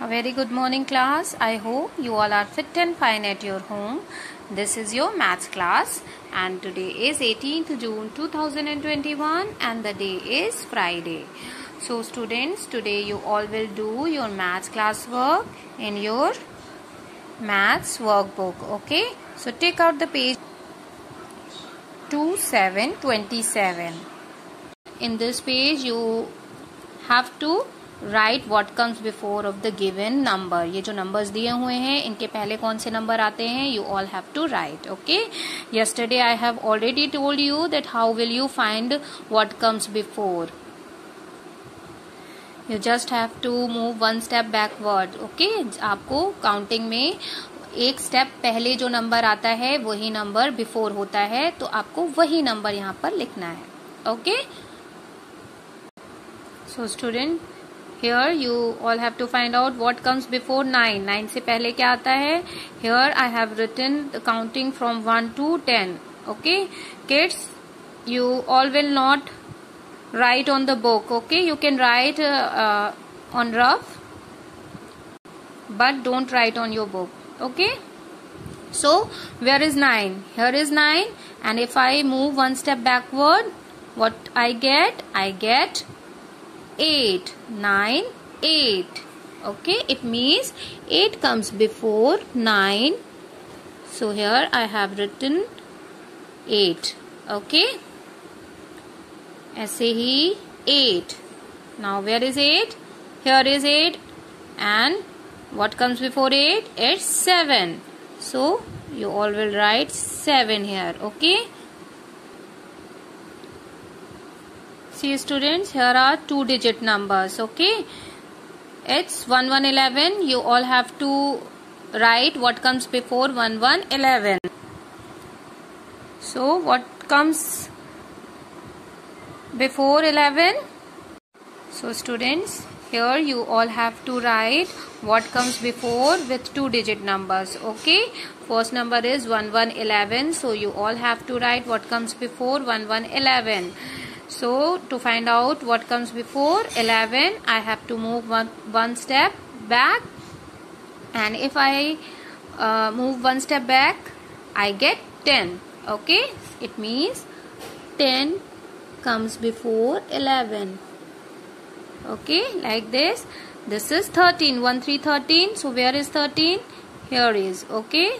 A very good morning class. I hope you all are fit and fine at your home. This is your maths class and today is 18th June 2021 and the day is Friday. So students, today you all will do your maths class work in your maths workbook. Okay. So take out the page 2727. In this page you have to write what comes before of the given number ये जो numbers दिए हुए हैं, इनके पहले कौन से number आते हैं you all have to write okay yesterday I have already told you that how will you find what comes before you just have to move one step backward okay आपको काउंटिंग में एक step पहले जो number आता है, वही number before होता है तो आपको वही नंबर यहाँ पर लिखना है okay so student here you all have to find out what comes before 9 9 से पहले क्या आता है here I have written the counting from 1 to 10 okay kids you all will not write on the book okay you can write uh, uh, on rough but don't write on your book okay so where is 9 here is 9 and if I move one step backward what I get I get 8 9 8 okay it means 8 comes before 9 so here I have written 8 okay ऐसे ही 8 now where is 8 here is 8 and what comes before 8 it's 7 so you all will write 7 here okay See students. Here are two digit numbers okay? It's 1111 you all have to write what comes before 1111 so what comes before 11 so students here you all have to write what comes before with two digit numbers okay? First number is 1111 so you all have to write what comes before 1111 so to find out what comes before 11 I have to move one, one step back. And if I uh, move one step back I get 10 okay? It means 10 comes before 11 okay? Like this. This is 13 1 3 13 so where is 13 here is okay?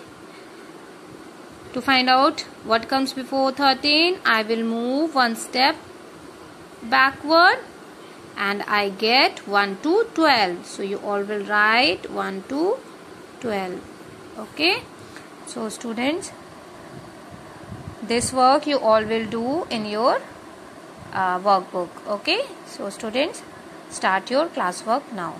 To find out what comes before 13 I will move one step backward and I get 1 to 12 so you all will write 1 to 12 okay? So students this work you all will do in your uh, workbook. Okay? So students start your classwork now